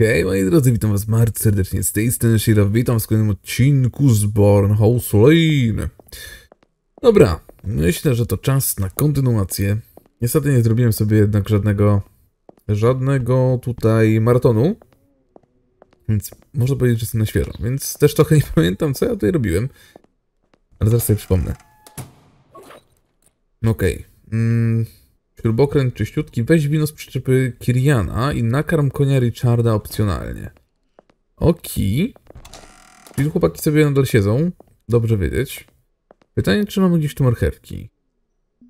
Hej moi drodzy, witam was bardzo serdecznie z tej strony Shira, witam w kolejnym odcinku z Barnhouse Lane. Dobra, myślę, że to czas na kontynuację. Niestety nie zrobiłem sobie jednak żadnego, żadnego tutaj maratonu. Więc można powiedzieć, że jestem na świeżo, więc też trochę nie pamiętam co ja tutaj robiłem. Ale zaraz sobie przypomnę. Okej. Okay. Mm. Śrubokręt czyściutki, weź wino z przyczepy Kiriana i nakarm konia Richarda opcjonalnie. Oki. Czyli chłopaki sobie nadal siedzą. Dobrze wiedzieć. Pytanie, czy mamy gdzieś tu marchewki?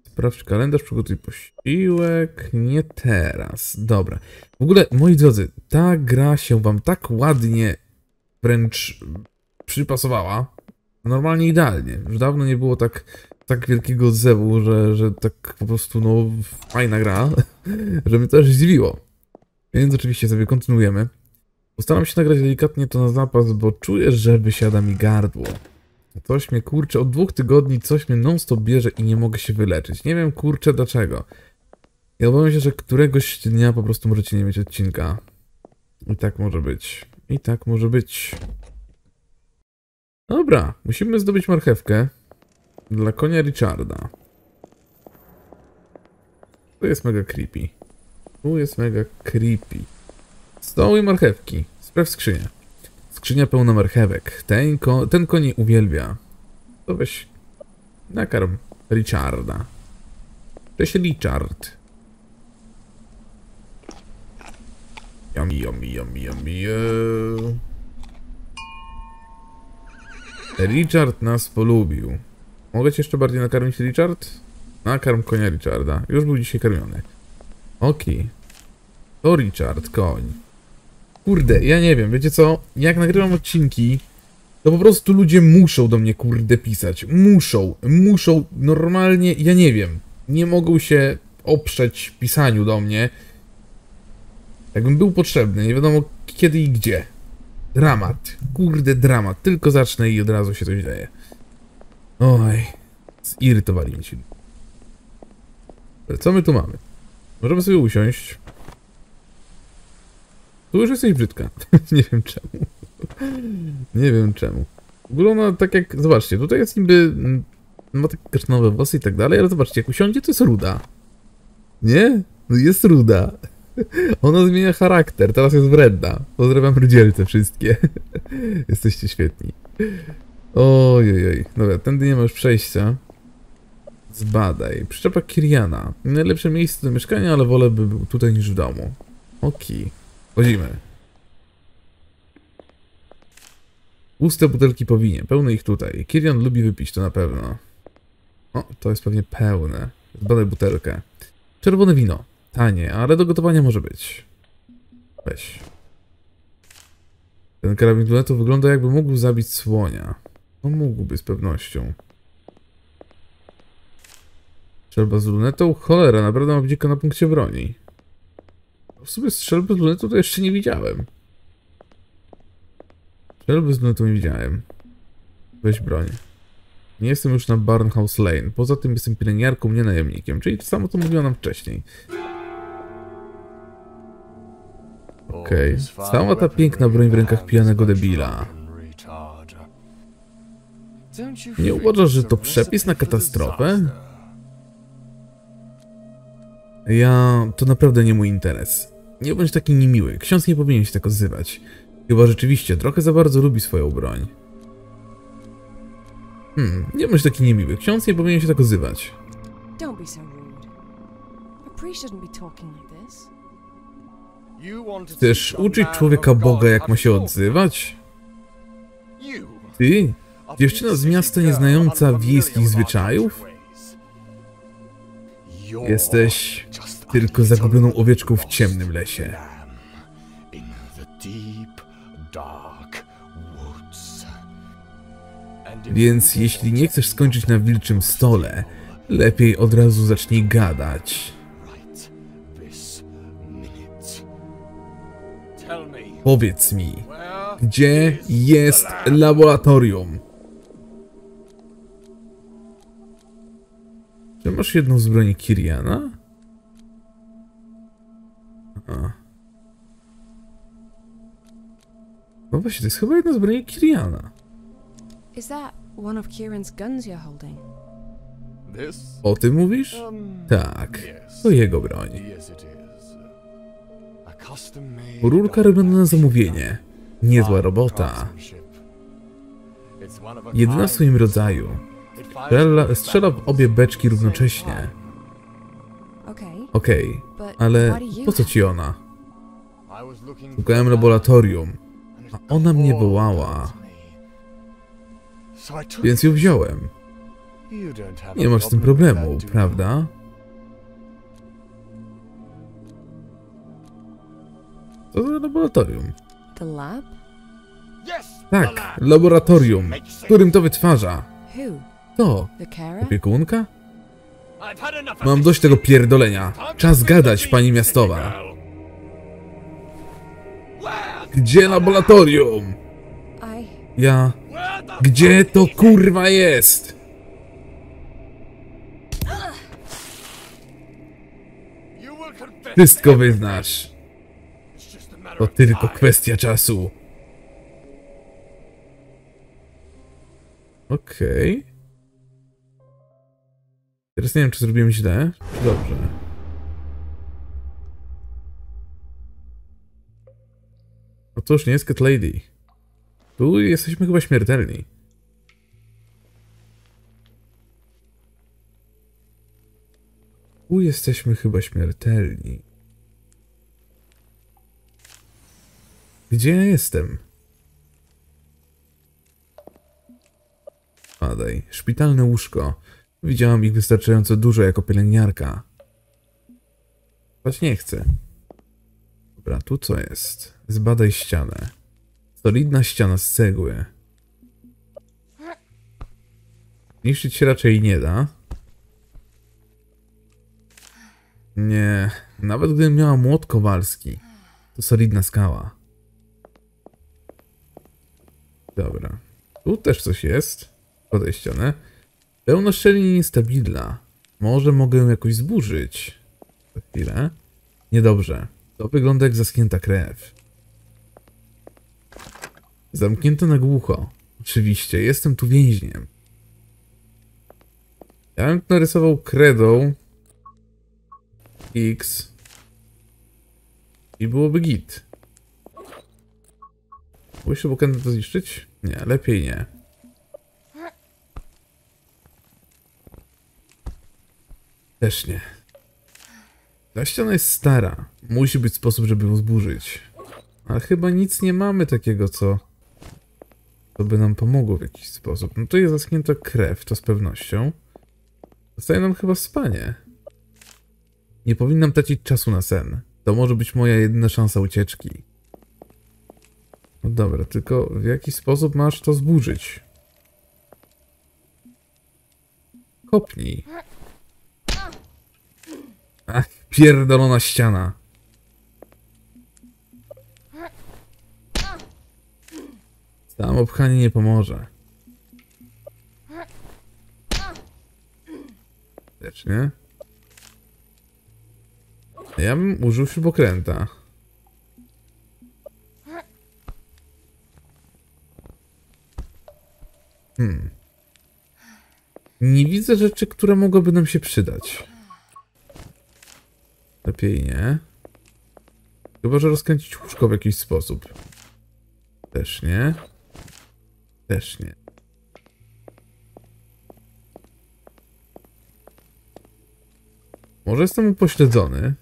Sprawdź kalendarz, przygotuj posiłek. Nie teraz. Dobra. W ogóle, moi drodzy, ta gra się wam tak ładnie wręcz przypasowała. Normalnie idealnie. Już dawno nie było tak tak wielkiego odzewu, że, że tak po prostu, no, fajna gra, że mnie to aż zdziwiło. Więc oczywiście sobie kontynuujemy. Postaram się nagrać delikatnie to na zapas, bo czuję, że wysiada mi gardło. Coś mnie, kurczę, od dwóch tygodni coś mnie non-stop bierze i nie mogę się wyleczyć. Nie wiem, kurczę, dlaczego. Ja obawiam się, że któregoś dnia po prostu możecie nie mieć odcinka. I tak może być. I tak może być. Dobra, musimy zdobyć marchewkę. Dla konia Richarda. Tu jest mega creepy. Tu jest mega creepy. Stoły i marchewki. Sprawdź skrzynię. Skrzynia pełna marchewek. Ten, ko ten uwielbia. To weź nakarm Richarda. Cześć Richard. Yummy, yummy, yummy, yummy. Richard nas polubił. Mogę cię jeszcze bardziej nakarmić, Richard? Nakarm konia Richarda. Już był dzisiaj karmiony. Okay. To Richard, koń. Kurde, ja nie wiem, wiecie co? Jak nagrywam odcinki, to po prostu ludzie muszą do mnie, kurde, pisać. Muszą, muszą, normalnie, ja nie wiem. Nie mogą się oprzeć pisaniu do mnie. Jakbym był potrzebny, nie wiadomo kiedy i gdzie. Dramat, kurde dramat. Tylko zacznę i od razu się coś dzieje. Oj, zirytowali mnie ci. Co my tu mamy? Możemy sobie usiąść. Tu już jesteś brzydka. nie wiem czemu. nie wiem czemu. W ogóle ona tak jak... Zobaczcie, tutaj jest niby... Mm, ma takie kasztanowe włosy i tak dalej, ale zobaczcie, jak usiądzie, to jest ruda. Nie? No jest ruda. Ona zmienia charakter, teraz jest wredna. Pozdrawiam rudzielce wszystkie. Jesteście świetni. Ojej, dobra, tędy nie masz przejścia. Zbadaj. Przyczepa Kiriana. Najlepsze miejsce do mieszkania, ale wolę by był tutaj niż w domu. Oki. Chodzimy. Puste butelki powinie. Pełne ich tutaj. Kirian lubi wypić, to na pewno. O, to jest pewnie pełne. Zbadaj butelkę. Czerwone wino. Tanie, ale do gotowania może być. Weź. Ten karabin lunetu wygląda jakby mógł zabić słonia. No mógłby z pewnością. Strzelba z lunetą? Cholera, naprawdę mam dzika na punkcie broni. W sumie strzelby z lunetą to jeszcze nie widziałem. Strzelby z lunetą nie widziałem. Weź broń. Nie jestem już na Barnhouse Lane. Poza tym jestem pielęgniarką, nie najemnikiem. Czyli to samo, co mówiła nam wcześniej. Okej. Okay. Cała ta piękna broń w rękach pijanego debila. Nie uważasz, że to przepis na katastrofę? Ja... to naprawdę nie mój interes. Nie bądź taki niemiły. Ksiądz nie powinien się tak odzywać. Chyba rzeczywiście trochę za bardzo lubi swoją broń. Hmm, nie bądź taki niemiły. Ksiądz nie powinien się tak odzywać. Chcesz uczyć człowieka Boga, jak ma się odzywać? Ty? Dziewczyna z miasta nieznająca wiejskich zwyczajów? Jesteś tylko zagubioną owieczką w ciemnym lesie. Więc jeśli nie chcesz skończyć na wilczym stole, lepiej od razu zacznij gadać. Powiedz mi, gdzie jest laboratorium? Czy masz jedną z broni Kiriana? właśnie, to jest chyba jedno z broni Kiriana. Is that one of Kieran's guns you're holding? This? O tym mówisz? Um, Tak, yes. to jego broń. A Rurka robiona na zamówienie. Niezła robota. Jedyna w swoim rodzaju. Strzela, strzela w obie beczki równocześnie. Okay, Okej, but ale po co ci ona? Szukałem laboratorium, a ona mnie wołała, więc ją wziąłem. Nie masz z tym problemu, prawda? Co za laboratorium? Tak, laboratorium, w którym to wytwarza. Who? To, The carer? opiekunka? Mam dość tego pierdolenia. Czas gadać, pani miastowa. Gdzie laboratorium? Ja... Gdzie to kurwa jest? Wszystko wyznasz. To tylko kwestia czasu. Okej. Teraz nie wiem, czy zrobiłem źle, czy dobrze. No to już nie jest Cat Lady. Tu jesteśmy chyba śmiertelni. Tu jesteśmy chyba śmiertelni. Gdzie ja jestem? Padaj. Szpitalne łóżko. Widziałam ich wystarczająco dużo jako pielęgniarka. Choć nie chcę. Dobra, tu co jest? Zbadaj ścianę. Solidna ściana z cegły. Niszczyć się raczej nie da. Nie, nawet gdybym miała młot kowalski, to solidna skała. Dobra. Tu też coś jest. Podaj ścianę. Pełno szczelin niestabilna. Może mogę ją jakoś zburzyć. Za chwilę. Niedobrze. To wygląda jak zaschnięta krew. Zamknięto na głucho. Oczywiście, jestem tu więźniem. Ja bym narysował kredą X i byłoby git. Muszę Bokendę to zniszczyć? Nie, lepiej nie. Też nie. Ta ściana jest stara. Musi być sposób, żeby ją zburzyć. Ale chyba nic nie mamy takiego, co... co by nam pomogło w jakiś sposób. No tu jest zaschnięta krew, to z pewnością. Zostaje nam chyba spanie. Nie powinnam tracić czasu na sen. To może być moja jedyna szansa ucieczki. No dobra, tylko w jaki sposób masz to zburzyć? Kopnij. Pierdolona ściana. Samo pchanie nie pomoże. Też nie? Ja bym użył śrubokręta. Hmm. Nie widzę rzeczy, które mogłyby nam się przydać. Lepiej nie. Chyba, że rozkręcić łóżko w jakiś sposób. Też nie. Też nie. Może jestem upośledzony.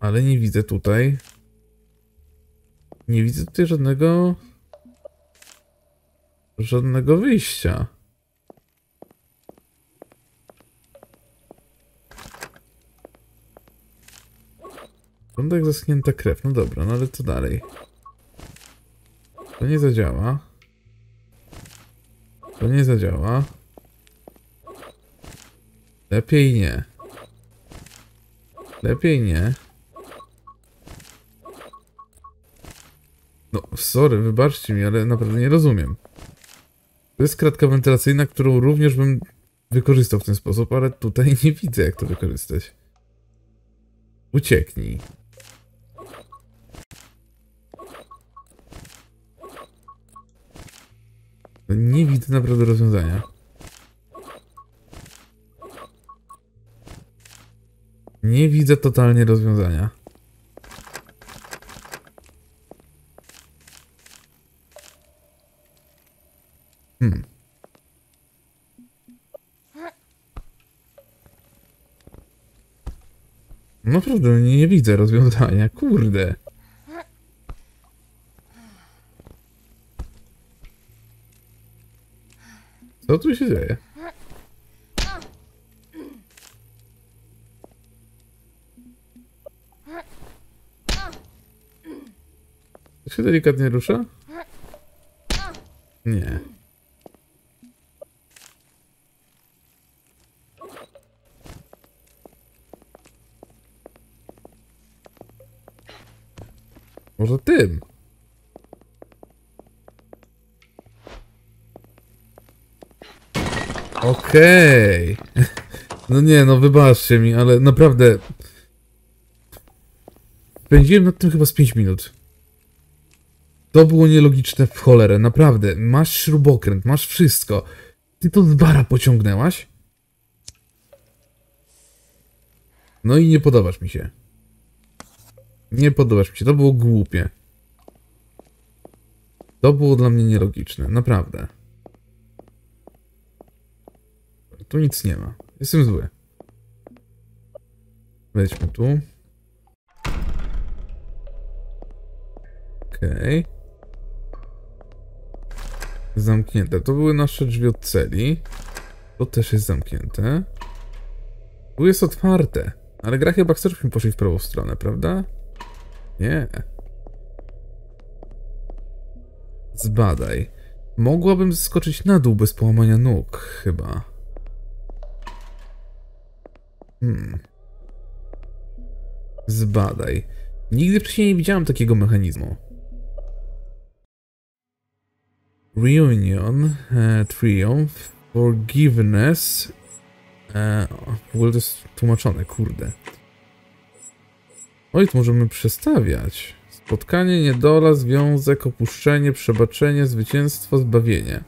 Ale nie widzę tutaj. Nie widzę tutaj żadnego. Żadnego wyjścia. Wygląda jak zaschnięta krew. No dobra, no ale co dalej? To nie zadziała. To nie zadziała. Lepiej nie. Lepiej nie. No, sorry, wybaczcie mi, ale naprawdę nie rozumiem. To jest kratka wentylacyjna, którą również bym wykorzystał w ten sposób, ale tutaj nie widzę, jak to wykorzystać. Ucieknij. Nie widzę naprawdę rozwiązania. Nie widzę totalnie rozwiązania. Hmm. Naprawdę nie widzę rozwiązania, kurde. Co tu się dzieje? To się delikatnie rusza? Nie. Może tym? Okej. No nie, no wybaczcie mi, ale naprawdę... Spędziłem nad tym chyba z 5 minut. To było nielogiczne w cholerę, naprawdę. Masz śrubokręt, masz wszystko. Ty to z bara pociągnęłaś? No i nie podobasz mi się. Nie podobasz mi się, to było głupie. To było dla mnie nielogiczne, naprawdę. Tu nic nie ma. Jestem zły. Wejdźmy tu. Okej. Zamknięte. To były nasze drzwi od celi. To też jest zamknięte. Tu jest otwarte. Ale gra chyba chce, żebyśmy poszli w prawą stronę, prawda? Nie. Zbadaj. Mogłabym skoczyć na dół bez połamania nóg, chyba. Hmm. Zbadaj. Nigdy wcześniej nie widziałem takiego mechanizmu. Reunion, e, Triumph, Forgiveness. E, w ogóle to jest tłumaczone, kurde. Oj, to możemy przestawiać. Spotkanie, niedola, związek, opuszczenie, przebaczenie, zwycięstwo, zbawienie.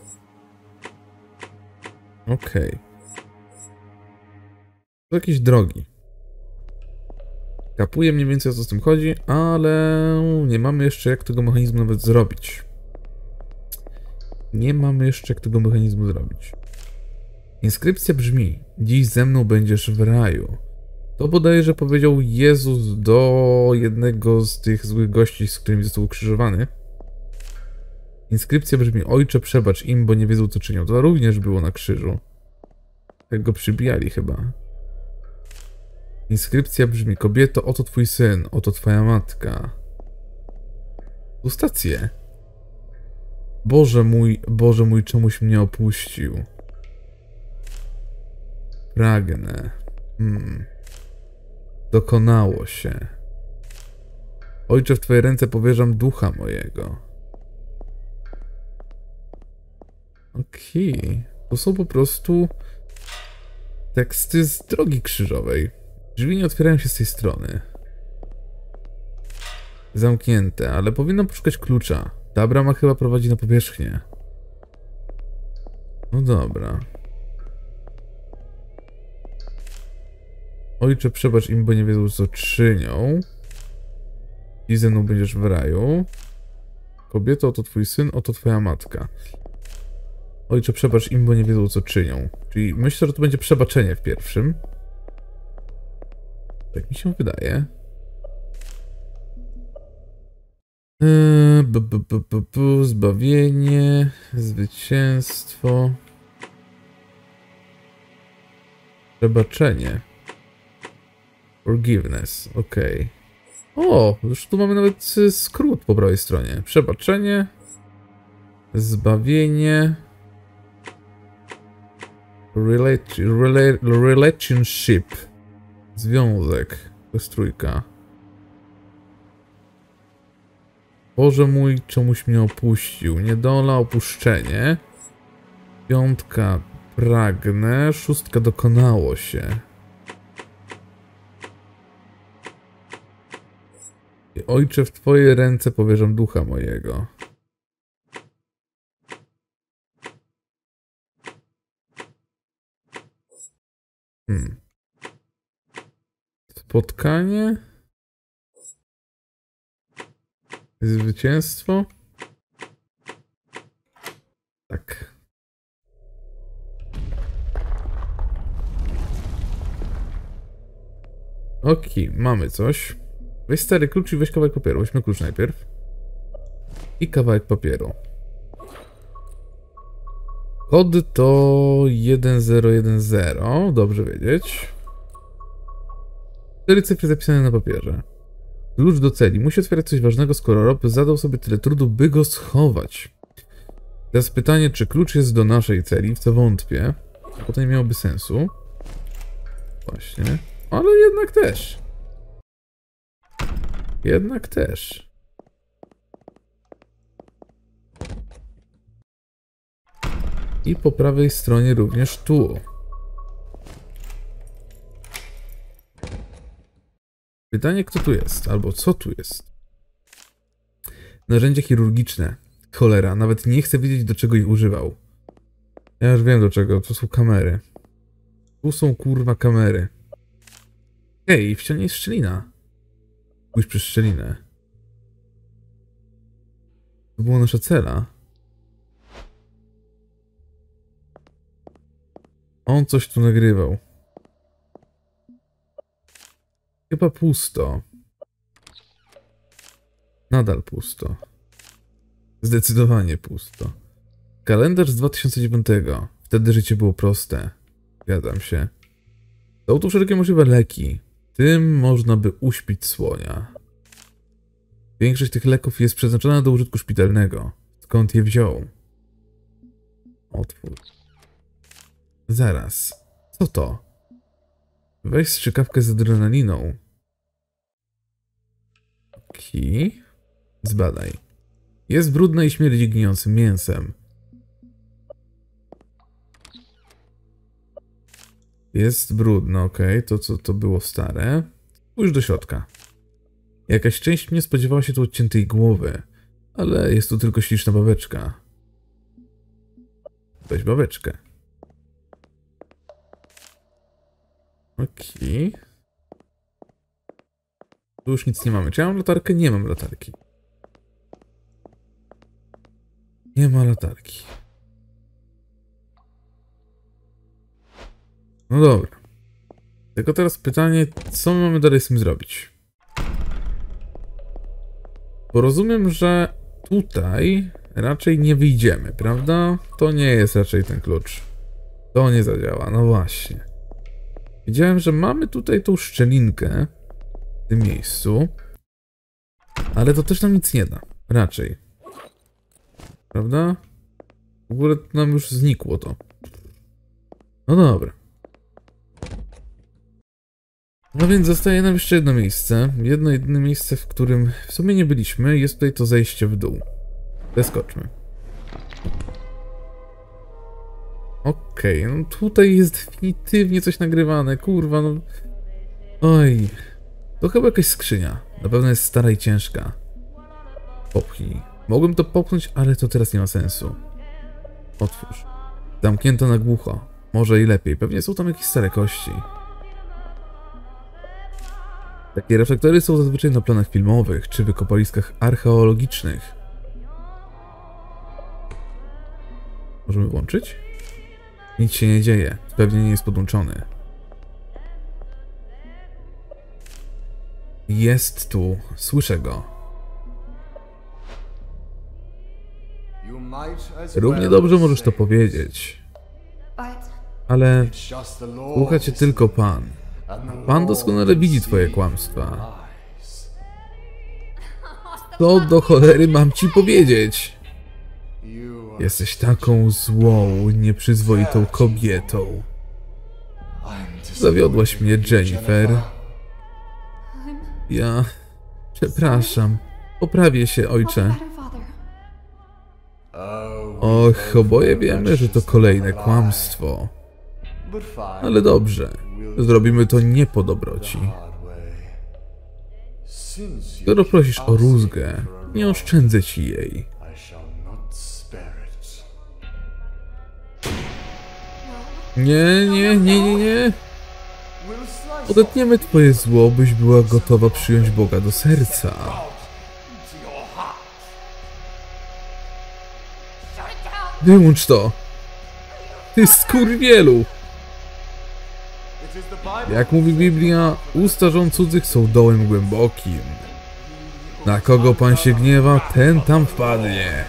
Okej. To jakieś drogi. Kapuję mniej więcej o co z tym chodzi, ale nie mamy jeszcze jak tego mechanizmu nawet zrobić. Nie mamy jeszcze jak tego mechanizmu zrobić. Inskrypcja brzmi: Dziś ze mną będziesz w raju. To bodajże powiedział Jezus do jednego z tych złych gości, z którymi został ukrzyżowany. Inskrypcja brzmi: Ojcze, przebacz im, bo nie wiedzą, co czynią. To również było na krzyżu. Tak go przybijali chyba. Inskrypcja brzmi: Kobieto, oto twój syn, oto twoja matka. Ustację. Boże mój, Boże mój, czemuś mnie opuścił. Pragnę. Hmm. Dokonało się. Ojcze, w Twoje ręce powierzam ducha mojego. Okej. To są po prostu teksty z drogi krzyżowej. Drzwi nie otwierają się z tej strony. Zamknięte, ale powinno poszukać klucza. Ta brama chyba prowadzi na powierzchnię. No dobra. Ojcze, przebacz im, bo nie wiedzą, co czynią. I ze mną będziesz w raju. Kobieto, oto twój syn, oto twoja matka. Ojcze, przebacz im, bo nie wiedzą, co czynią. Czyli myślę, że to będzie przebaczenie w pierwszym. Tak mi się wydaje. Bu, zbawienie, zwycięstwo. Przebaczenie. Forgiveness, okej. O, już tu mamy nawet y, skrót po prawej stronie. Przebaczenie, zbawienie, relati rela relationship, Związek. To jest trójka. Boże mój, czemuś mnie opuścił. Niedola, opuszczenie. Piątka, pragnę. Szóstka, dokonało się. I ojcze, w Twoje ręce powierzam ducha mojego. Hmm. Spotkanie. Zwycięstwo. Tak. Okej, mamy coś. Weź stary klucz i weź kawałek papieru. Weźmy klucz najpierw. I kawałek papieru. Kod to 1010. Dobrze wiedzieć. Cztery cyfry zapisane na papierze. Klucz do celi. Musi otwierać coś ważnego, skoro Rob zadał sobie tyle trudu, by go schować. Teraz pytanie, czy klucz jest do naszej celi, w co wątpię. Bo to nie miałoby sensu. Właśnie. Ale jednak też. Jednak też. I po prawej stronie również tu. Pytanie, kto tu jest, albo co tu jest. Narzędzia chirurgiczne. Cholera, nawet nie chcę wiedzieć, do czego ich używał. Ja już wiem do czego, to są kamery. Tu są kurwa kamery. Hej, w ścianie jest szczelina. Pójdź przez szczelinę. To była nasza cela. On coś tu nagrywał. Chyba pusto. Nadal pusto. Zdecydowanie pusto. Kalendarz z 2009. Wtedy życie było proste. Zgadzam się. Są tu wszelkie możliwe leki. Tym można by uśpić słonia. Większość tych leków jest przeznaczona do użytku szpitalnego. Skąd je wziął? Otwórz. Zaraz. Co to? Weź strzykawkę z adrenaliną. Ki. Zbadaj. Jest brudne i śmierdzi gnijącym mięsem. Jest brudno, ok. To co to było stare. Pójdź do środka. Jakaś część mnie spodziewała się tu odciętej głowy, ale jest tu tylko śliczna babeczka. Weź babeczkę. Okej. Tu już nic nie mamy. Czy ja mam latarkę? Nie mam latarki. Nie ma latarki. No dobra. Tylko teraz pytanie, co my mamy dalej z tym zrobić? Bo rozumiem, że tutaj raczej nie wyjdziemy, prawda? To nie jest raczej ten klucz. To nie zadziała, no właśnie. Widziałem, że mamy tutaj tą szczelinkę w tym miejscu, ale to też nam nic nie da. Raczej. Prawda? W ogóle nam już znikło to. No dobra. No więc zostaje nam jeszcze jedno miejsce. Jedno jedyne miejsce, w którym w sumie nie byliśmy. Jest tutaj to zejście w dół. Zeskoczmy. Okej, okay, no tutaj jest definitywnie coś nagrywane, kurwa, no... Oj... To chyba jakaś skrzynia. Na pewno jest stara i ciężka. Popchnij. Mogłem to popchnąć, ale to teraz nie ma sensu. Otwórz. Zamknięto na głucho. Może i lepiej. Pewnie są tam jakieś stare kości. Takie reflektory są zazwyczaj na planach filmowych czy wykopaliskach archeologicznych. Możemy włączyć? Nic się nie dzieje. Pewnie nie jest podłączony. Jest tu. Słyszę go. Równie dobrze możesz to powiedzieć. Ale słucha cię tylko Pan. Pan doskonale widzi twoje kłamstwa. Co do cholery mam ci powiedzieć? Jesteś taką złą, nieprzyzwoitą kobietą. Zawiodłaś mnie, Jennifer. Ja... Przepraszam. Poprawię się, ojcze. Och, oboje wiemy, że to kolejne kłamstwo. Ale dobrze. Zrobimy to nie po dobroci. Skoro prosisz o rózgę, nie oszczędzę ci jej. Nie, nie, nie, nie, nie. Odetniemy twoje zło, byś była gotowa przyjąć Boga do serca. Wyłącz to! Ty skurwielu! Jak mówi Biblia, usta żon cudzych są dołem głębokim. Na kogo Pan się gniewa, ten tam wpadnie.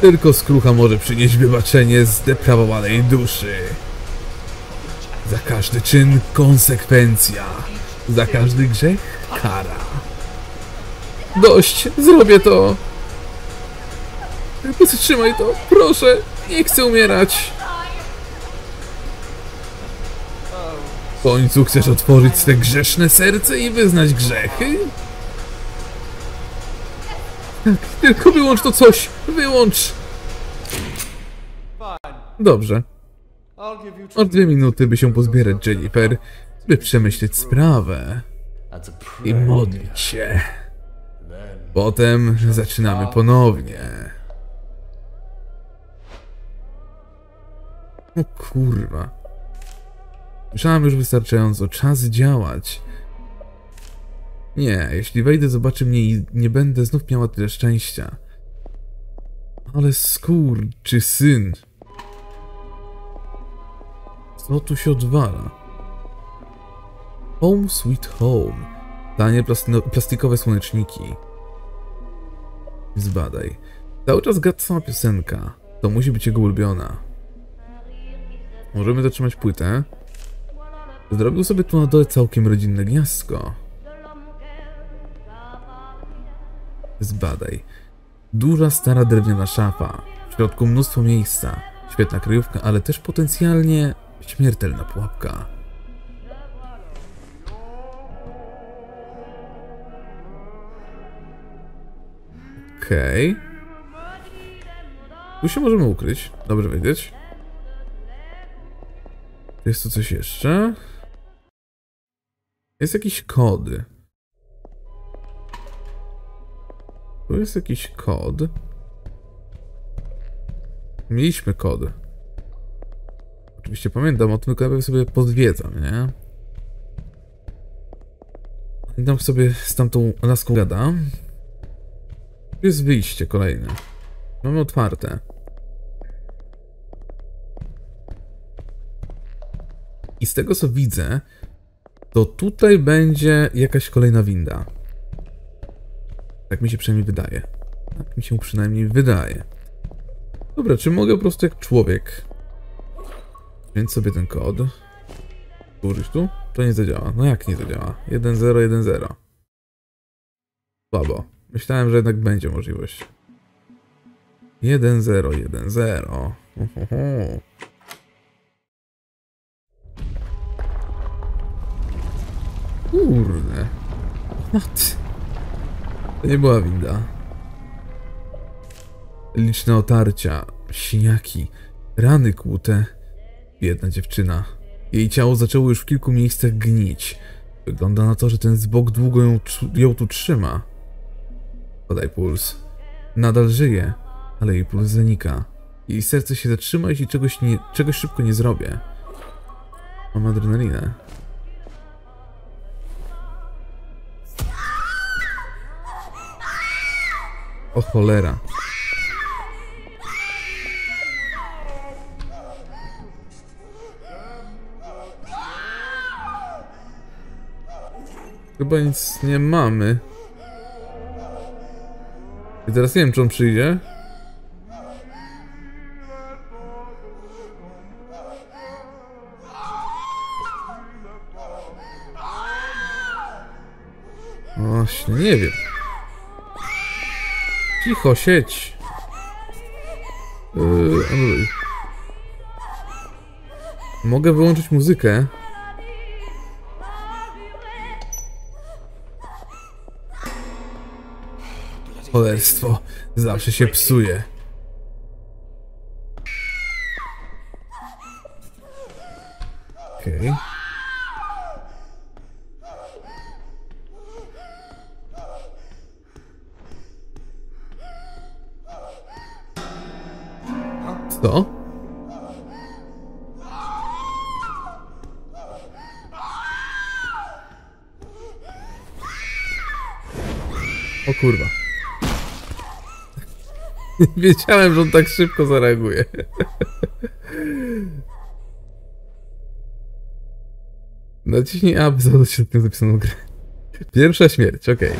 Tylko skrucha może przynieść wybaczenie zdeprawowanej duszy. Za każdy czyn konsekwencja. Za każdy grzech kara. Dość, zrobię to. Powstrzymaj to, proszę, nie chcę umierać. W końcu chcesz otworzyć swe grzeszne serce i wyznać grzechy? Tylko wyłącz to coś! Wyłącz! Dobrze. O dwie minuty, by się pozbierać, Jennifer, by przemyśleć sprawę i modlić się. Potem zaczynamy ponownie. O kurwa. Słyszałem już wystarczająco. Czas działać. Nie, jeśli wejdę, zobaczy mnie i nie będę znów miała tyle szczęścia. Ale skór, czy syn? Co tu się odwala? Home sweet home. Tanie plastikowe słoneczniki. Zbadaj. Cały czas gra ta sama piosenka. To musi być jego ulubiona. Możemy zatrzymać płytę. Zrobił sobie tu na dole całkiem rodzinne gniazdko. Zbadaj. Duża, stara drewniana szafa. W środku mnóstwo miejsca. Świetna kryjówka, ale też potencjalnie śmiertelna pułapka. Okej. Tu się możemy ukryć. Dobrze wiedzieć. Jest tu coś jeszcze? Jest jakiś kod. Tu jest jakiś kod. Mieliśmy kod. Oczywiście pamiętam o tym, tylko sobie podwiedzam, nie? I tam sobie z tamtą laską gada. Tu jest wyjście kolejne. Mamy otwarte. I z tego co widzę, to tutaj będzie jakaś kolejna winda. Tak mi się przynajmniej wydaje. Tak mi się przynajmniej wydaje. Dobra, czy mogę po prostu jak człowiek wziąć sobie ten kod? Użyć tu? To nie zadziała. No jak nie zadziała? 1-0-1-0. Słabo. Myślałem, że jednak będzie możliwość. 1-0-1-0. Uhuhu. Kurde. What? To nie była winda. Liczne otarcia, siniaki, rany kłute. Biedna dziewczyna. Jej ciało zaczęło już w kilku miejscach gnić. Wygląda na to, że ten zbok długo ją, ją tu trzyma. Podaj puls. Nadal żyje, ale jej puls zanika. Jej serce się zatrzyma, jeśli czegoś, nie, czegoś szybko nie zrobię. Mam adrenalinę. O cholera. Chyba nic nie mamy. I teraz nie wiem, czy on przyjdzie. Cicho, sieć. Yy. Mogę wyłączyć muzykę. Cholerstwo. Zawsze się psuje. Wiedziałem, że on tak szybko zareaguje. Naciśnij A, by założyć środkiem zapisaną grę. Pierwsza śmierć, okej.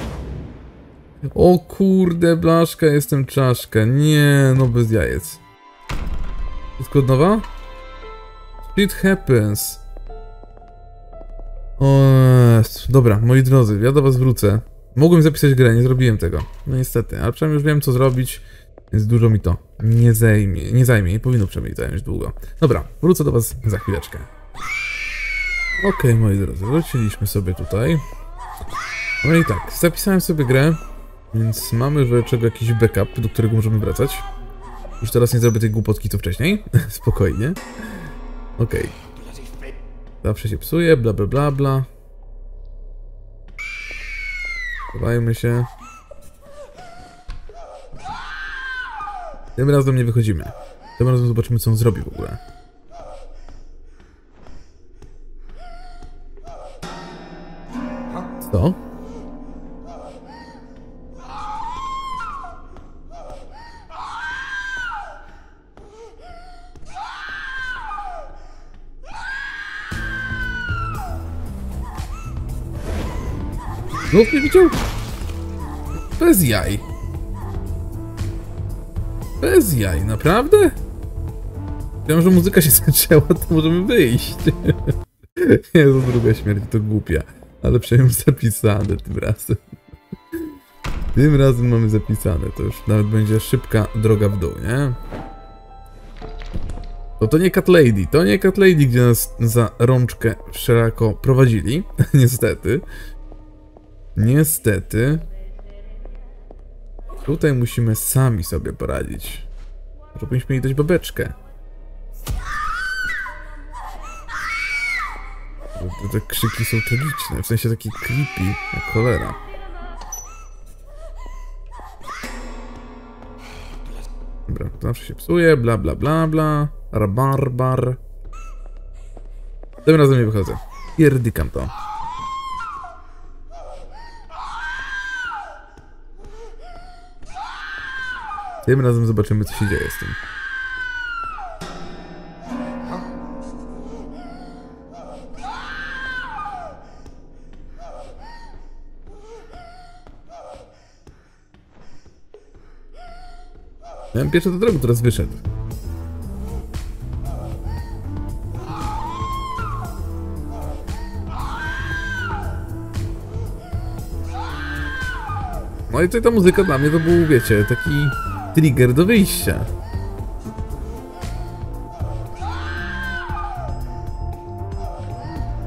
O kurde, blaszka, jestem czaszka. Nie, no bez jajec. Wszystko od nowa? Happens. O, dobra, moi drodzy, ja do was wrócę. Mogłem zapisać grę, nie zrobiłem tego. No niestety, ale przynajmniej już wiem co zrobić, więc dużo mi to nie zajmie. Nie zajmie, nie powinno przynajmniej zająć długo. Dobra, wrócę do was za chwileczkę. Okej, moi drodzy, wróciliśmy sobie tutaj. No i tak, zapisałem sobie grę, więc mamy w czego jakiś backup, do którego możemy wracać. Już teraz nie zrobię tej głupotki co wcześniej. Spokojnie. Okej. Zawsze się psuje, bla bla bla bla. Chowajmy się. Tym razem nie wychodzimy. Tym razem zobaczymy co on zrobi w ogóle. Co? Znów nie widział? Bez jaj. Bez jaj, naprawdę? Wiem, że muzyka się skończyła, to możemy wyjść. Jezu, druga śmierć to głupia. Ale przynajmniej zapisane tym razem. Tym razem mamy zapisane. To już nawet będzie szybka droga w dół, nie? To to nie Cat Lady. To nie Cat Lady, gdzie nas za rączkę szeroko prowadzili. Niestety. Niestety. Tutaj musimy sami sobie poradzić. Może powinniśmy jej dać babeczkę. Te, te krzyki są tragiczne, w sensie takie creepy, jak cholera. Dobra, to zawsze się psuje, bla bla bla bla, rabarbar. Tym razem nie wychodzę. Pierdykam to. Tym razem zobaczymy, co się dzieje z tym. Miałem pierwszy do drogi, teraz wyszedł. No i tutaj ta muzyka dla mnie to był, wiecie, taki trigger do wyjścia.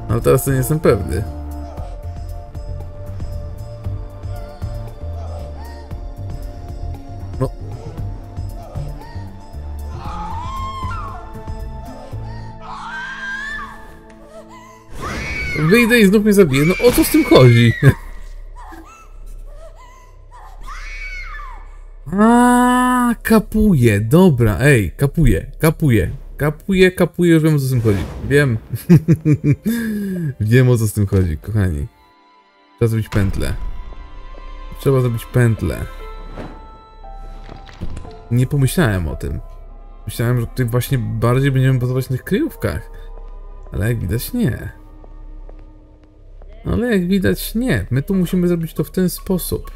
Ale teraz to nie jestem pewny. No. Wyjdę i znów mnie zabije. No o co z tym chodzi? kapuje, dobra, ej, kapuje, kapuje, kapuje, kapuje, już wiem o co z tym chodzi. Wiem. wiem o co z tym chodzi, kochani. Trzeba zrobić pętlę. Trzeba zrobić pętlę. Nie pomyślałem o tym. Myślałem, że tutaj właśnie bardziej będziemy bazować na tych kryjówkach. Ale jak widać nie. Ale jak widać nie. My tu musimy zrobić to w ten sposób.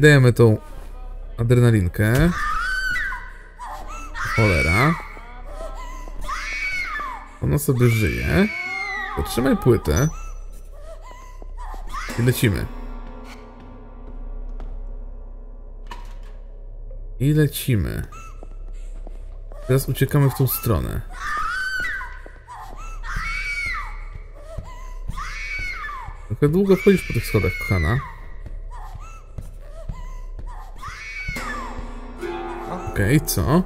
Dajemy tą adrenalinkę. Cholera. Ona sobie żyje. Zatrzymaj płytę. I lecimy. I lecimy. Teraz uciekamy w tą stronę. Trochę długo wchodzisz po tych schodach, kochana. Okej, okay, co?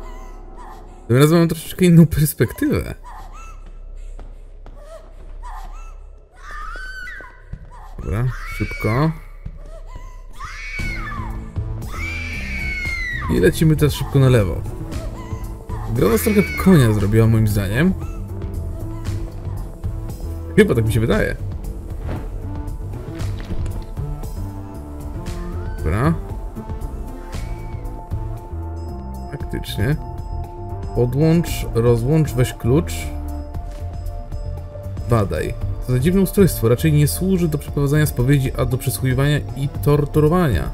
Tym razem mam troszeczkę inną perspektywę. Dobra, szybko. I lecimy teraz szybko na lewo. Gra nas trochę konia zrobiła moim zdaniem. Chyba tak mi się wydaje. Dobra. Podłącz, rozłącz, weź klucz. Badaj. To za dziwne ustrojstwo. Raczej nie służy do przeprowadzania spowiedzi, a do przesłuchiwania i torturowania.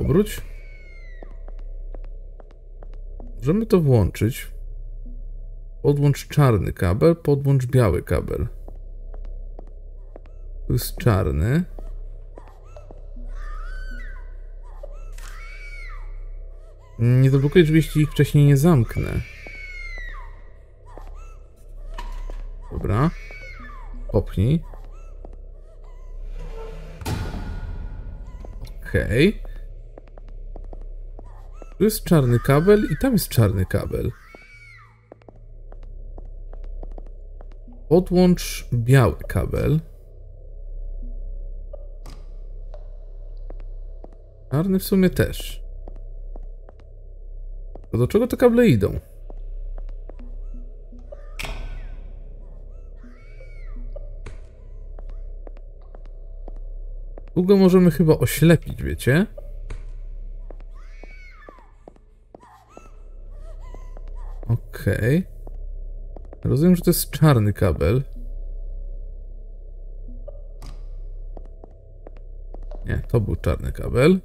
Obróć. Możemy to włączyć. Podłącz czarny kabel, podłącz biały kabel. Tu jest czarny. Nie zablokuję drzwi, jeśli ich wcześniej nie zamknę. Dobra. Popchnij. Okej. Tu jest czarny kabel i tam jest czarny kabel. Podłącz biały kabel. Czarny w sumie też. To do czego te kable idą? Długo możemy chyba oślepić, wiecie? Okej. Rozumiem, że to jest czarny kabel. Nie, to był czarny kabel.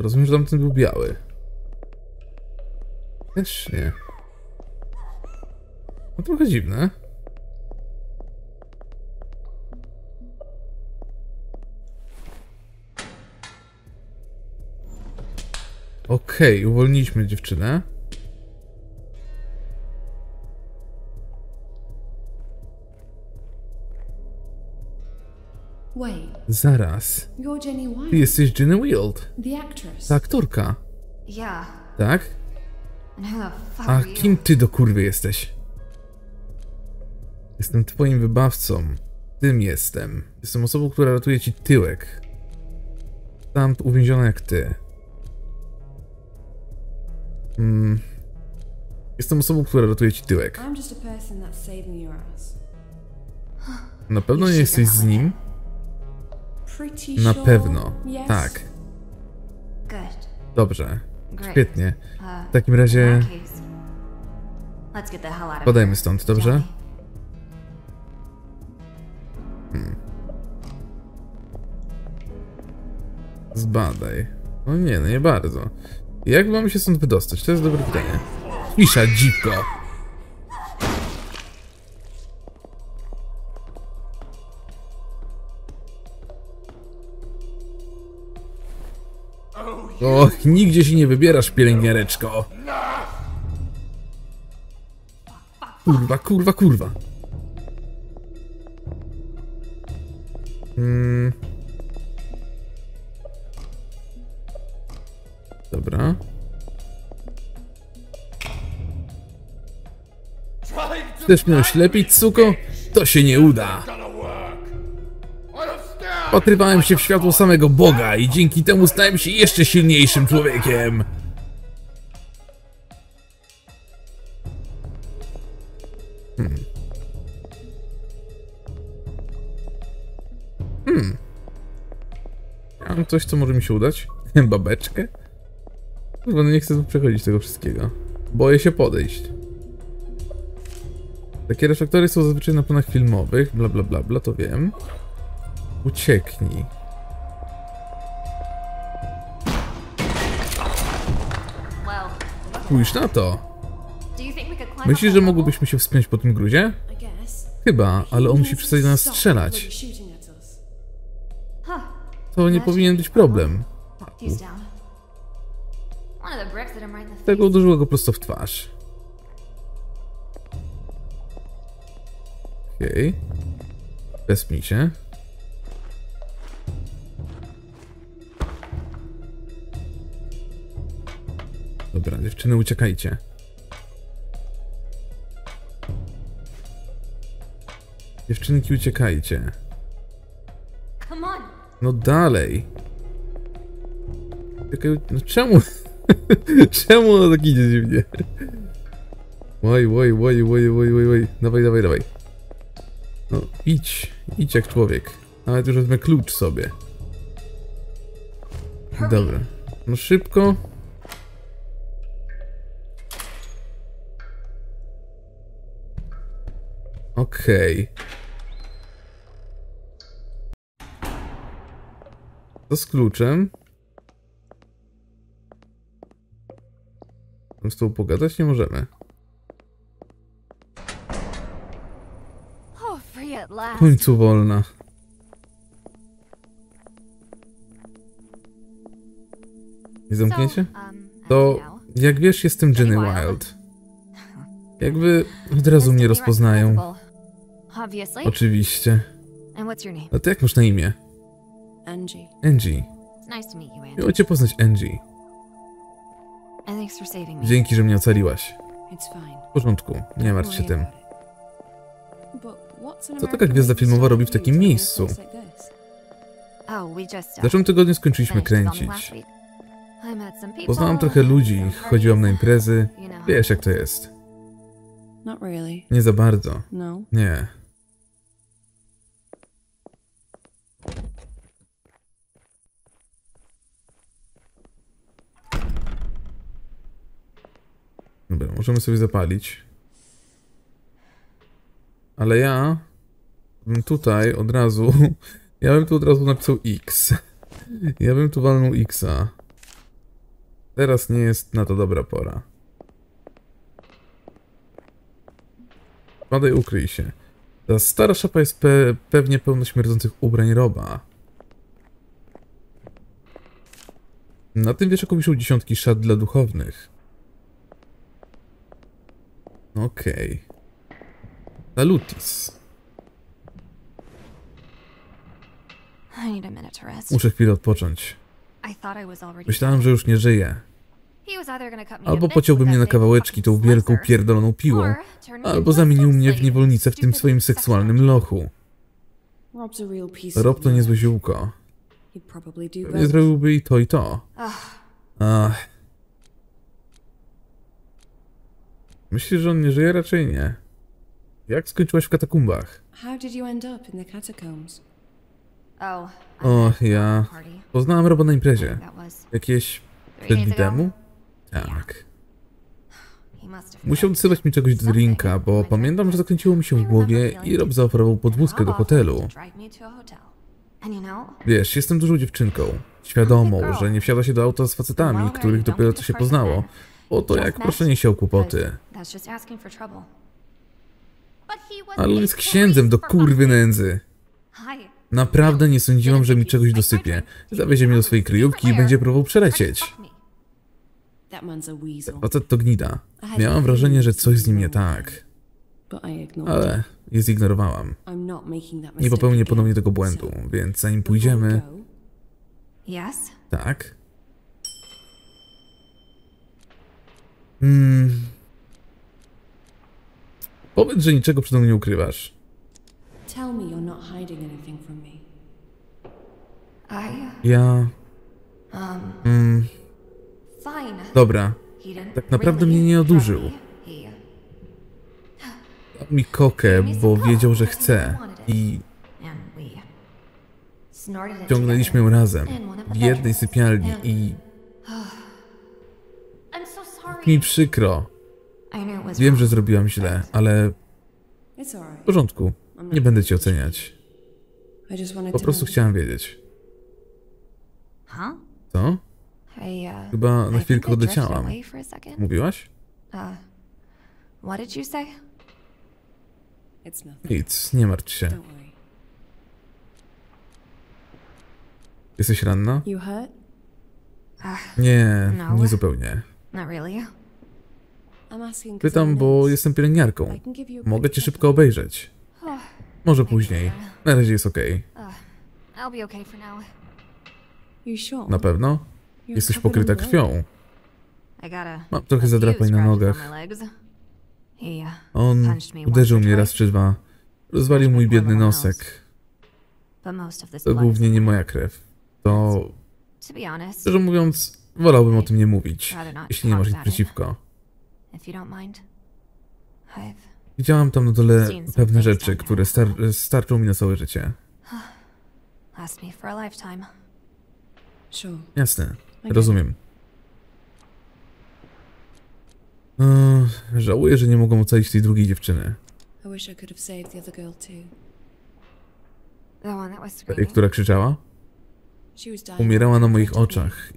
Rozumiem, że tamten był biały. Też nie. No trochę dziwne. Okej, uwolniliśmy dziewczynę. Zaraz. Ty jesteś Jenny Wild. Ta aktorka. Tak? A kim ty do kurwy jesteś? Jestem twoim wybawcą. Tym jestem. Jestem osobą, która ratuje ci tyłek. Tam uwięziona jak ty. Mm. Jestem osobą, która ratuje ci tyłek. Na pewno nie jesteś z nim? Na pewno. Tak. Dobrze. Świetnie. Uh, W takim razie podajmy stąd, dobrze? shall Zbadaj. No nie, no nie bardzo. Jak mamy się stąd wydostać? To jest dobre pytanie. Cisza, dziko! Och, nigdzie się nie wybierasz, pielęgniareczko. Kurwa, kurwa, kurwa. Mm. Dobra. Chcesz mnie oślepić, suko? To się nie uda. Patrywałem się w światło samego Boga i dzięki temu stałem się jeszcze silniejszym człowiekiem. Hmm. Hmm. Mam coś, co może mi się udać? Babeczkę? Chyba no nie chcę przechodzić tego wszystkiego. Boję się podejść. Takie reflektory są zazwyczaj na planach filmowych, bla bla bla bla, to wiem. Ucieknij. Spójrz na to. Myślisz, że mogłybyśmy się wspiąć po tym gruzie? Chyba, ale on musi przestać do nas strzelać. To nie powinien być problem. Tego uderzyło go prosto w twarz. Okej. Wespnij się. Dobra, dziewczyny, uciekajcie. Dziewczynki, uciekajcie. No dalej. No czemu? czemu ono tak idzie dziwnie? Oj, oj, oj, oj, oj, oj, oj. Dawaj, dawaj, dawaj. No, idź. Idź jak człowiek. Nawet już wezmę klucz sobie. Dobra. No szybko. Okej. To z kluczem. Z tobą pogadać nie możemy. W końcu wolna. Nie zamknięcie? Um, To, jak wiesz, jestem Jenny Wild. Jakby od razu mnie rozpoznają. Obviously. Oczywiście. And what's your name? A ty jak masz na imię? Angie. Angie. It's nice to meet you, Andy. Miło cię poznać, Angie. And thanks for saving me. Dzięki, że mnie ocaliłaś. It's fine. W porządku, nie martw się tym. Co taka gwiazda filmowa robi w takim miejscu? Oh, just W uh, zeszłym tygodniu skończyliśmy kręcić. Poznałam trochę ludzi, chodziłam na imprezy. Wiesz jak to jest. Not really. Nie za bardzo. No. Nie. Dobra, możemy sobie zapalić. Ale ja bym tutaj od razu. Ja bym tu od razu napisał X. Ja bym tu walnął Xa. Teraz nie jest na to dobra pora. Padaj, ukryj się. Ta stara szapa jest pe pewnie pełna śmierdzących ubrań roba. Na tym wieszaku wiszą dziesiątki szat dla duchownych. Okej. Salutis. To rest. Muszę chwilę odpocząć. Myślałem, że już nie me Albo pociąłby mnie na kawałeczki tą wielką pierdoloną piłą. Albo zamienił mnie w niewolnicę w tym swoim seksualnym lochu. Rob to niezłe ziółko. Pewnie zrobiłby i to i to. Ach. Myślisz, że on nie żyje? Raczej nie. Jak skończyłaś w katakumbach? How did you end up in the catacombs? oh. O, ja. party. Poznałem Roba na imprezie. Jakieś dni ago. temu? Tak. Musiał dosypać mi czegoś do drinka, bo pamiętam, że zakręciło mi się w głowie i Rob zaoferował podwózkę do hotelu. Wiesz, jestem dużą dziewczynką. Świadomą, że nie wsiada się do auta z facetami, których dopiero co się poznało. Oto jak proszenie się o kłopoty. Ale on jest księdzem do kurwy nędzy. Naprawdę nie sądziłam, że mi czegoś dosypie. Zawiezie mnie do swojej kryjówki i będzie próbował przelecieć. Facet to gnida. Miałam wrażenie, że coś z nim nie tak, ale je zignorowałam. Nie popełnię ponownie tego błędu, więc zanim pójdziemy... Tak? Hmm... Powiedz, że niczego przede mną nie ukrywasz. Tell me you're not hiding anything from me. I, Ja... Mm, dobra. Tak naprawdę mnie nie odurzył. Dał mi kokę, bo wiedział, że chce. I ciągnęliśmy ją razem. W jednej sypialni i sorry. mi przykro. Wiem, że zrobiłam źle, ale w porządku. Nie będę cię oceniać. Po prostu chciałam wiedzieć. Co? Chyba na chwilkę odleciałam. Mówiłaś? Nic, nie martw się. Jesteś ranna? Nie, No. nie zupełnie. Pytam, bo jestem pielęgniarką. Mogę cię szybko obejrzeć. Może później. Na razie jest okej. Be okay? Na pewno? Jesteś pokryta krwią. Mam trochę zadrapań na nogach. uh, On uderzył mnie raz czy dwa. Rozwalił mój biedny nosek. To głównie nie moja krew. To, szczerze mówiąc, wolałbym o tym nie mówić. Jeśli nie masz nic przeciwko. Widziałam tam na dole pewne rzeczy, które star starczą mi na całe życie. Jasne, rozumiem. Eee, żałuję, że nie mogą ocalić tej drugiej dziewczyny, screaming. która krzyczała. Umierała na moich oczach.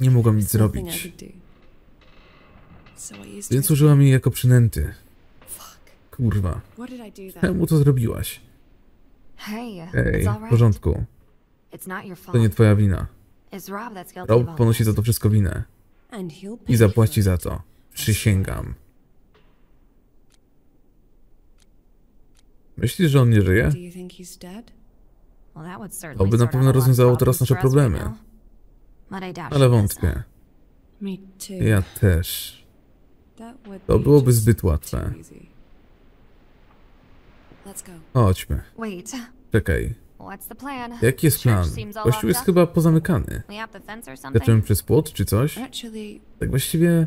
Nie mogłam nic zrobić, więc użyłam jej jako przynęty. Kurwa, czemu to zrobiłaś? Hey, Ej, it's all w porządku, to nie twoja wina. Rob ponosi za to wszystko winę i zapłaci za to. Przysięgam. Myślisz, że on nie żyje? To by na pewno rozwiązało teraz nasze problemy. now. But I doubt Ale wątpię. Me too. Ja też. To byłoby zbyt łatwe. Chodźmy. Czekaj. Jaki jest plan? Kościół jest chyba pozamykany. Something? przez płot czy coś? Tak właściwie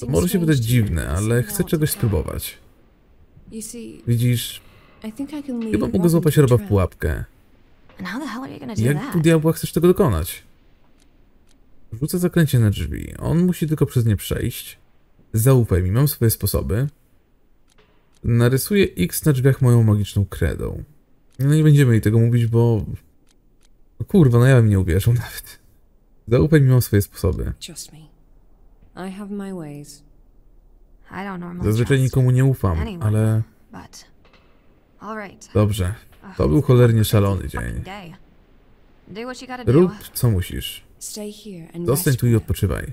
to może się wydać dziwne, ale chcę czegoś spróbować. Widzisz, chyba mogę złapać roba w pułapkę. Jak tu diabła chcesz tego dokonać? Rzucę zaklęcie na drzwi. On musi tylko przez nie przejść. Zaufaj mi, mam swoje sposoby. Narysuję X na drzwiach moją magiczną kredą. No nie będziemy jej tego mówić, bo... No kurwa, no ja bym nie uwierzył nawet. Zaufaj mi, mam swoje sposoby. Zazwyczaj nikomu nie ufam, ale... Dobrze. To był cholernie szalony dzień. Rób co musisz. Zostań tu i odpoczywaj.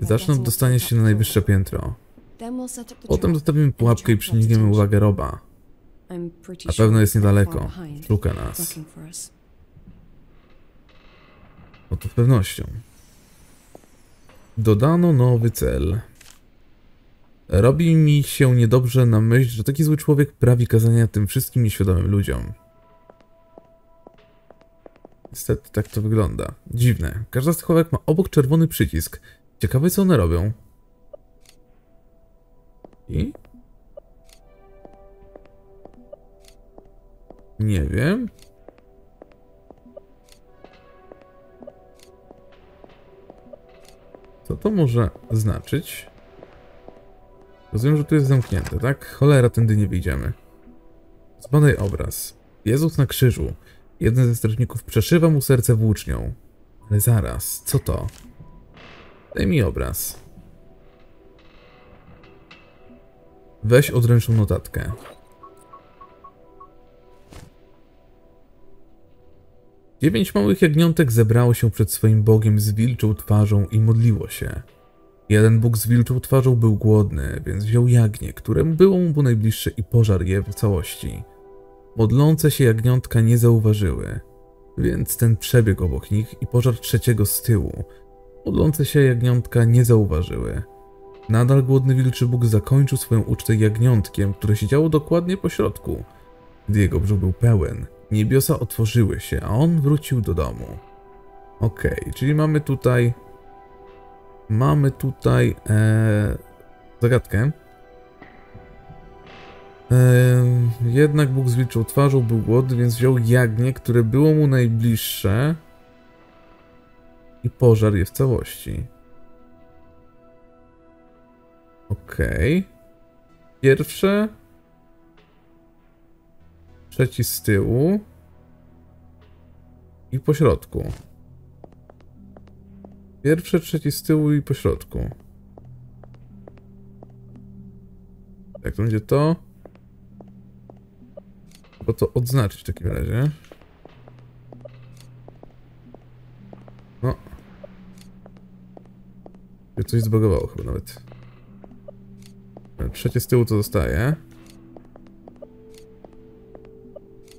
Zacznę od dostania się na najwyższe piętro. Potem zostawimy pułapkę i attention. uwagę Roba. Na pewno jest niedaleko. Szuka nas. No to z pewnością. Dodano nowy cel. Robi mi się niedobrze na myśl, że taki zły człowiek prawi kazania tym wszystkim nieświadomym ludziom. Niestety tak to wygląda. Dziwne. Każda z tych ławek ma obok czerwony przycisk. Ciekawe co one robią. I? Nie wiem. Co to może znaczyć? Rozumiem, że tu jest zamknięte, tak? Cholera, tędy nie wyjdziemy. Zbadaj obraz. Jezus na krzyżu. Jeden ze strażników przeszywa mu serce włócznią. Ale zaraz, co to? Daj mi obraz. Weź odręczną notatkę. Dziewięć małych jagniątek zebrało się przed swoim Bogiem z wilczą twarzą i modliło się. Jeden Bóg z wilczą twarzą był głodny, więc wziął jagnię, któremu było mu najbliższe i pożarł je w całości. Modlące się jagniątka nie zauważyły, więc ten przebiegł obok nich i pożarł trzeciego z tyłu. Modlące się jagniątka nie zauważyły. Nadal głodny wilczy Bóg zakończył swoją ucztę jagniątkiem, które siedziało dokładnie po środku. Gdy jego brzuch był pełen, niebiosa otworzyły się, a on wrócił do domu. Okej, czyli mamy tutaj. Mamy tutaj e, zagadkę. Jednak Bóg z wilczą twarzą był głodny, więc wziął jagnię, które było mu najbliższe i pożarł je w całości. Okej. Pierwsze. Trzeci z tyłu. I po środku. Pierwsze, trzeci z tyłu i po środku. Jak to będzie to? Bo to odznaczyć w takim razie. No. Coś zbagowało chyba nawet. Trzecie z tyłu to zostaje.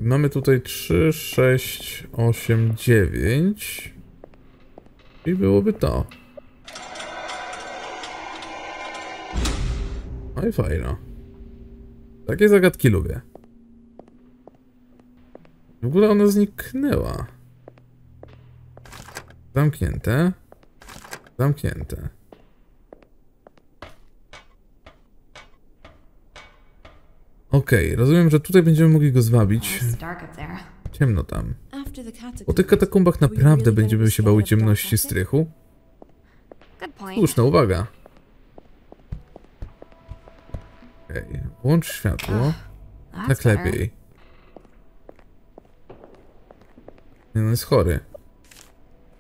Mamy tutaj 3, 6, 8, 9. I byłoby to. No i fajno. Takie zagadki lubię. W ogóle ona zniknęła. Zamknięte. Zamknięte. Okej, rozumiem, że tutaj będziemy mogli go zwabić. Ciemno tam. Po tych katakumbach naprawdę będziemy się bały ciemności strychu? Słuszna uwaga. Okej, włącz światło. Tak lepiej. Nie no, jest chory.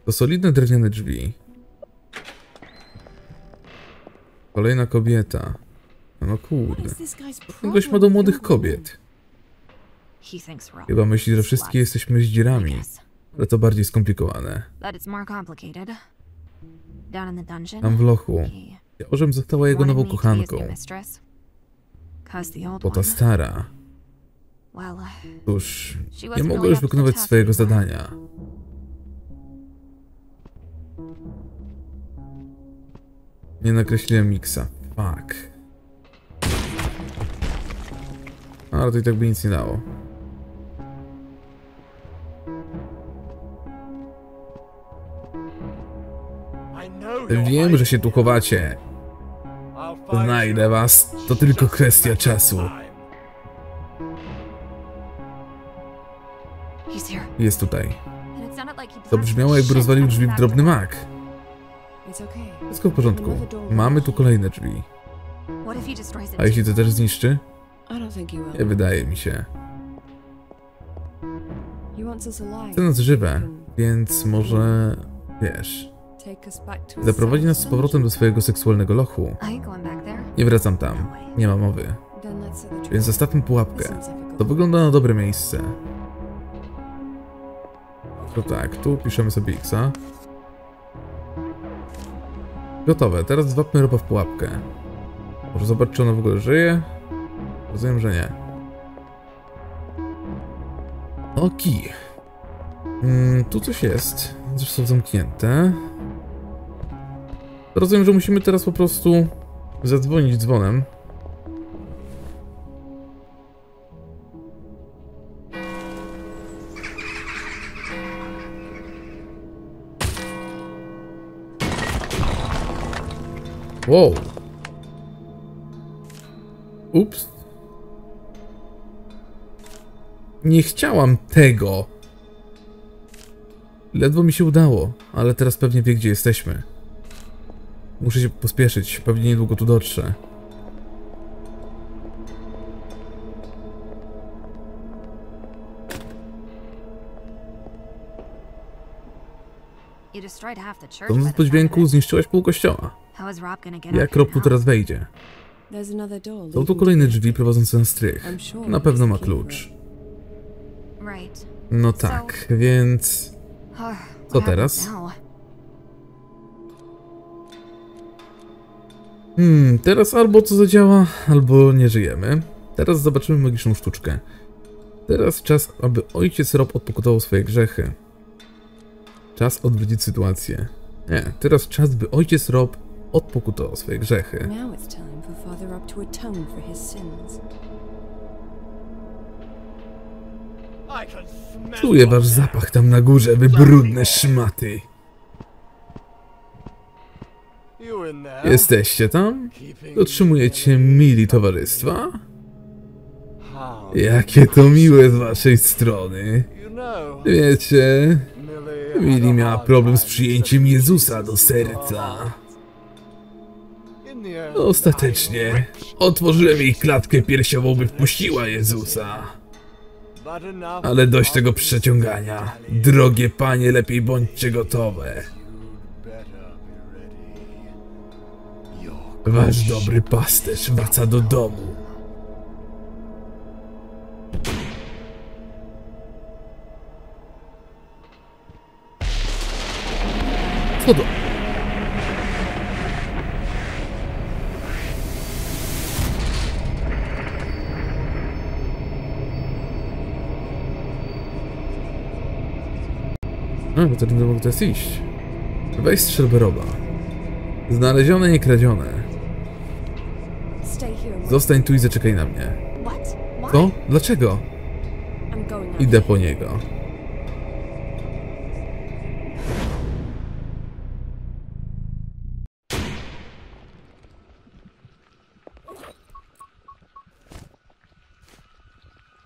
To solidne drewniane drzwi. Kolejna kobieta. No What kurde. Ten gość ma do młodych kobiet. Chyba myśli, że wszystkie jesteśmy zdzirami. Ale to bardziej skomplikowane. Tam w lochu. Książem została jego nową kochanką. To ta stara. Cóż, nie really już wykonywać swojego zadania. Nie nakreśliłem miksa. Fuck. Ale to i tak by nic nie dało. Wiem, że się tu chowacie. Znajdę was. To tylko kwestia czasu. Jest tutaj. To brzmiało jakby rozwalił drzwi w drobny mak. Wszystko w porządku. Mamy tu kolejne drzwi. A jeśli to też zniszczy? Nie wydaje mi się. Chce nas żywe, więc może... Wiesz... Zaprowadzi nas z powrotem do swojego seksualnego lochu. Nie wracam tam. Nie ma mowy. Więc zostawmy pułapkę. To wygląda na dobre miejsce. To tak, tu piszemy sobie Xa. Gotowe, teraz zwapmy ropa w pułapkę. Może zobacz, czy ona w ogóle żyje? Rozumiem, że nie. Oki. Mm, tu coś jest. Zresztą zamknięte. Rozumiem, że musimy teraz po prostu zadzwonić dzwonem. Wow. Ups. Nie chciałam tego. Ledwo mi się udało, ale teraz pewnie wie, gdzie jesteśmy. Muszę się pospieszyć, pewnie niedługo tu dotrze. The po dźwięku zniszczyłaś pół kościoła. Jak Rob tu teraz wejdzie? Są tu kolejne drzwi prowadzące na strych. Na pewno ma klucz. No tak, więc... Co teraz? Hmm, teraz albo co zadziała, albo nie żyjemy. Teraz zobaczymy magiczną sztuczkę. Teraz czas, aby ojciec Rob odpokutował swoje grzechy. Czas odwrócić sytuację. Nie, teraz czas, by ojciec Rob odpokutował swoje grzechy. Czuję wasz zapach tam na górze, wy brudne szmaty. Jesteście tam? Dotrzymujecie mili towarzystwa? Jakie to miłe z waszej strony. Wiecie, A miała problem z przyjęciem Jezusa do serca. Ostatecznie otworzyłem jej klatkę piersiową, by wpuściła Jezusa. Ale dość tego przeciągania. Drogie panie, lepiej bądźcie gotowe. Wasz dobry pasterz wraca do domu. Co to? A, bo to nie mogę teraz iść. Weź strzelberoba. Znalezione, nie kradzione. Zostań tu i zaczekaj na mnie. Co? Dlaczego? Idę po niego.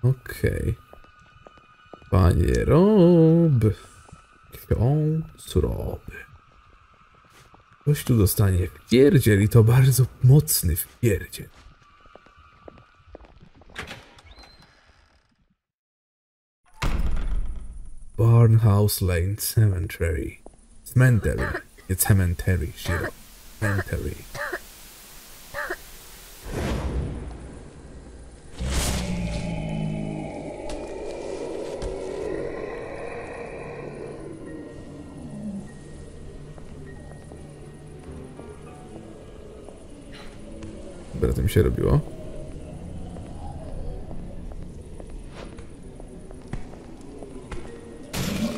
Okej. Panie Rob. Ksiądz Rob. Ktoś tu dostanie wpierdziel i to bardzo mocny wpierdziel. Barnhouse Lane Cemetery. Cemetery. Nie cemetery, Shiro. Cemetery. Dobra, mi się robiło.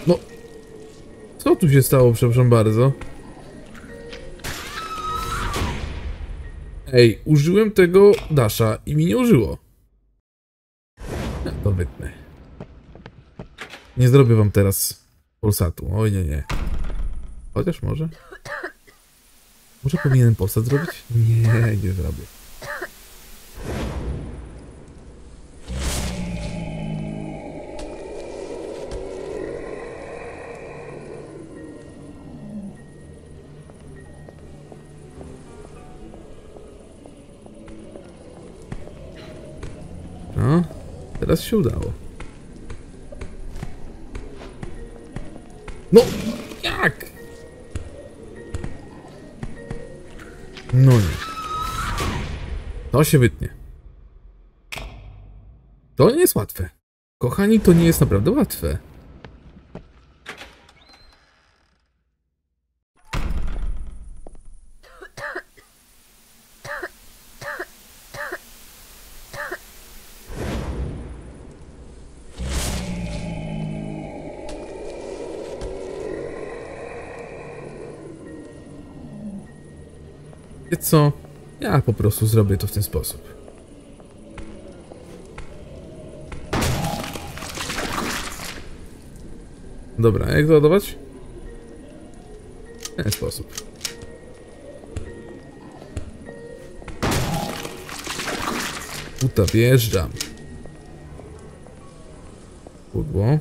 No. Co tu się stało, przepraszam bardzo? Ej, użyłem tego dasza i mi nie użyło. Ja to wytnę. Nie zrobię wam teraz polsatu. Oj, nie, nie. Chociaż może. Może powinienem polsat zrobić? Nie, nie zrobię. Teraz się udało. No, jak? No nie. To się wytnie. To nie jest łatwe. Kochani, to nie jest naprawdę łatwe. Wiecie co? Ja po prostu zrobię to w ten sposób. Dobra, jak to ładować? W ten sposób. Puta, wjeżdżam. Pudło.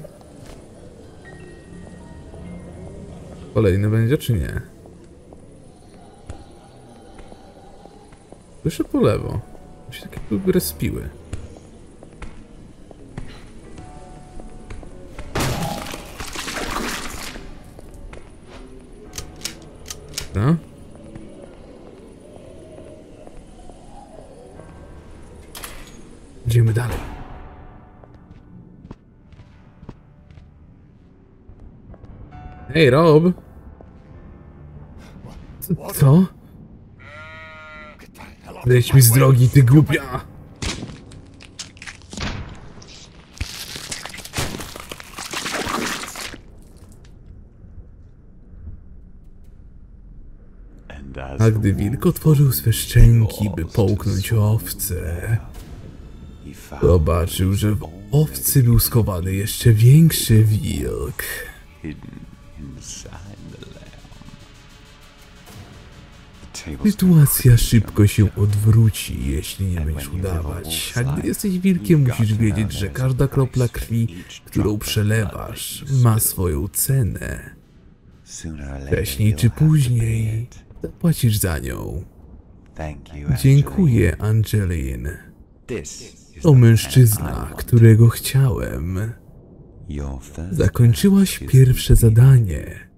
Kolejny będzie, czy nie? Słyszę po lewo. Się takie jakby respiły. Dobra. Idziemy dalej. Hej, Rob! Co? Co? Zejdź mi z drogi, ty głupia! A gdy wilk otworzył swe szczęki, by połknąć owce, zobaczył, że w owcy był skowany jeszcze większy wilk. hidden inside the lamb. Sytuacja szybko się odwróci, jeśli nie będziesz udawać. A gdy jesteś wilkiem, musisz wiedzieć, że każda kropla krwi, którą przelewasz, ma swoją cenę. Wcześniej czy później zapłacisz za nią. Dziękuję, Angeline. To mężczyzna, którego chciałem. Zakończyłaś pierwsze zadanie.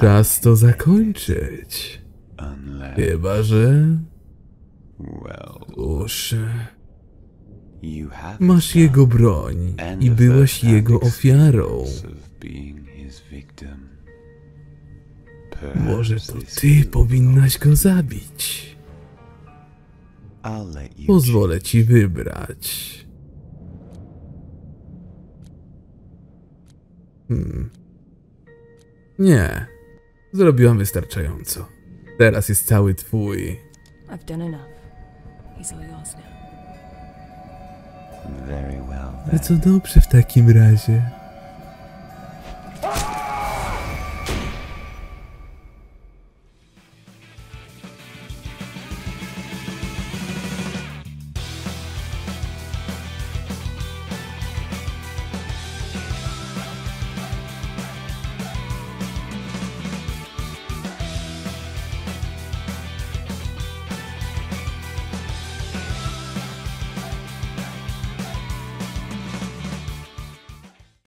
Czas to zakończyć. Chyba, że... Cóż... Masz jego broń i byłaś jego ofiarą. Może to ty powinnaś go zabić. Pozwolę ci wybrać. Hmm. Nie. Zrobiłam wystarczająco. Teraz jest cały twój. I've done enough. He's all yours now. Very well. No Bardzo dobrze w takim razie.